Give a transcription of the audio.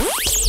Bye.